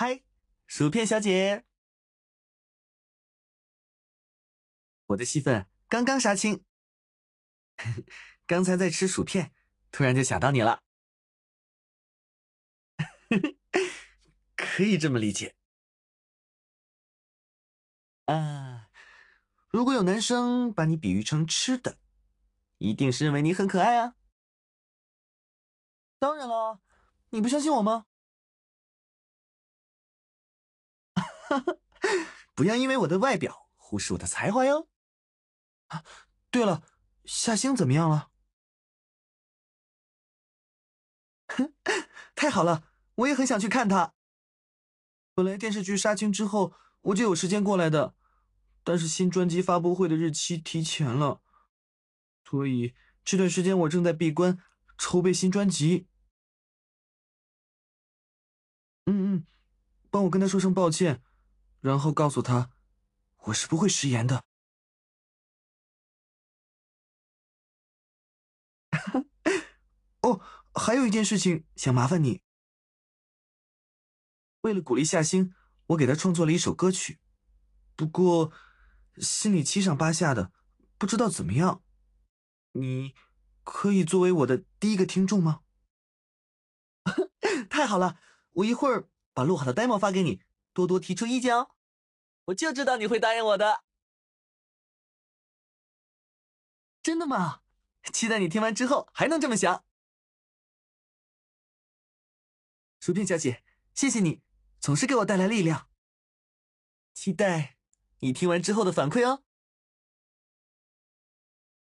嗨，薯片小姐，我的戏份刚刚杀青，刚才在吃薯片，突然就想到你了，可以这么理解。啊，如果有男生把你比喻成吃的，一定是认为你很可爱啊。当然了，你不相信我吗？不要因为我的外表忽视我的才华哟。啊，对了，夏星怎么样了？太好了，我也很想去看他。本来电视剧杀青之后我就有时间过来的，但是新专辑发布会的日期提前了，所以这段时间我正在闭关筹备新专辑。嗯嗯，帮我跟他说声抱歉。然后告诉他，我是不会食言的。哦，还有一件事情想麻烦你。为了鼓励夏星，我给他创作了一首歌曲，不过心里七上八下的，不知道怎么样。你可以作为我的第一个听众吗？太好了，我一会儿把录好的 demo 发给你。多多提出意见哦，我就知道你会答应我的。真的吗？期待你听完之后还能这么想。薯片小姐，谢谢你，总是给我带来力量。期待你听完之后的反馈哦。